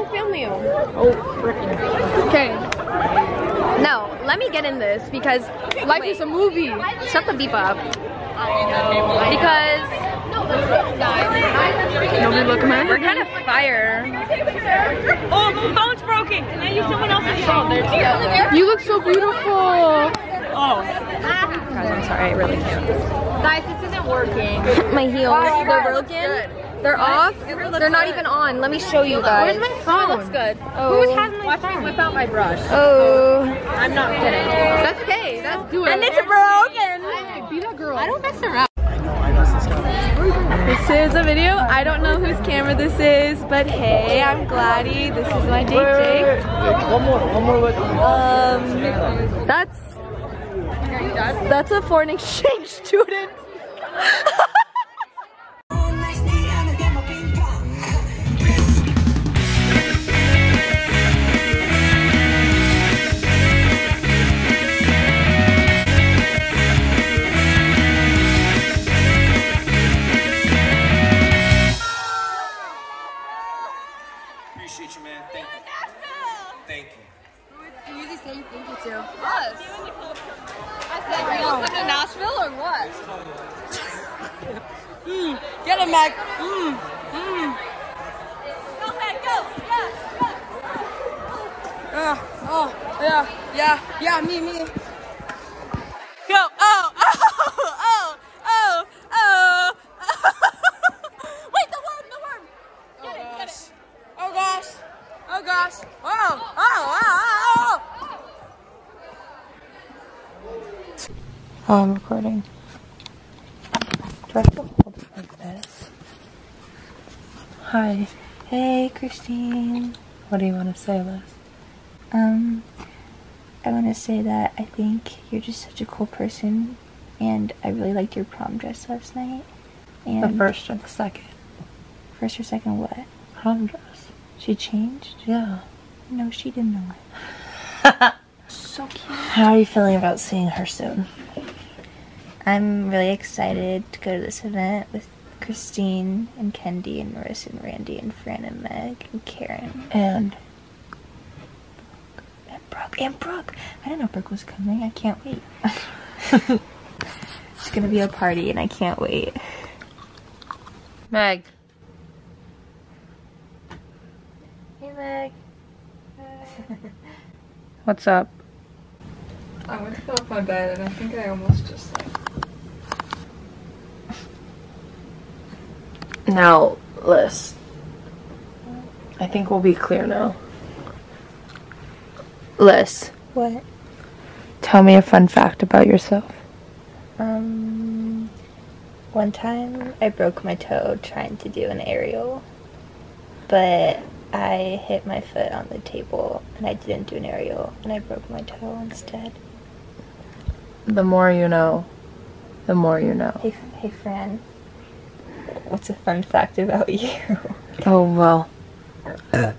I'll film you. Oh, freaking. Okay. No, let me get in this because Life is a movie. shut the beep up. Because Nobody look, man. we're kind of fire. Oh, my phone's broken. Can I use someone else's phone? Oh, oh, you look so beautiful. Oh. Guys, I'm sorry, I really can't. Guys, this isn't working. My heels, they're broken. They're off. They're not even on. Let me show you guys. Where's my phone? It looks good. Oh. Watch me whip out my brush. Oh. I'm not kidding. That's okay. That's Do it. and it's broken. Be that girl. I don't mess around. I know, I mess this is a video. I don't know whose camera this is, but hey, I'm Gladdy. This is my date Jake. One more, one more look. Um, that's that's a foreign exchange student. I usually say thank you to. Us. I said, are you going to Nashville or what? Get it, Mac. Go, man, go. Yeah, go. Uh, oh, yeah, yeah, yeah, me, me. Go. Oh, oh, oh, oh, oh. Wait, the worm, the worm. Get it, get it. Oh gosh. Oh gosh. Oh, oh, oh, oh, Oh, I'm recording. Do I have to hold it like this? Hi. Hey, Christine. What do you want to say, Liz? Um, I want to say that I think you're just such a cool person, and I really liked your prom dress last night. And The first or the second first or second, what? prom dress. She changed? Yeah. No, she didn't know it. so cute. How are you feeling about seeing her soon? I'm really excited to go to this event with Christine and Kendi and Marissa and Randy and Fran and Meg and Karen And and Brooke and Brooke. I didn't know Brooke was coming. I can't wait. it's gonna be a party and I can't wait. Meg. Hey Meg. What's up? I went to get off my bed and I think I almost just like. Now, Liz. I think we'll be clear now. Liz, What? tell me a fun fact about yourself. Um, one time I broke my toe trying to do an aerial, but I hit my foot on the table and I didn't do an aerial and I broke my toe instead. The more you know, the more you know. Hey, hey, Fran. What's a fun fact about you? Oh, well. Uh,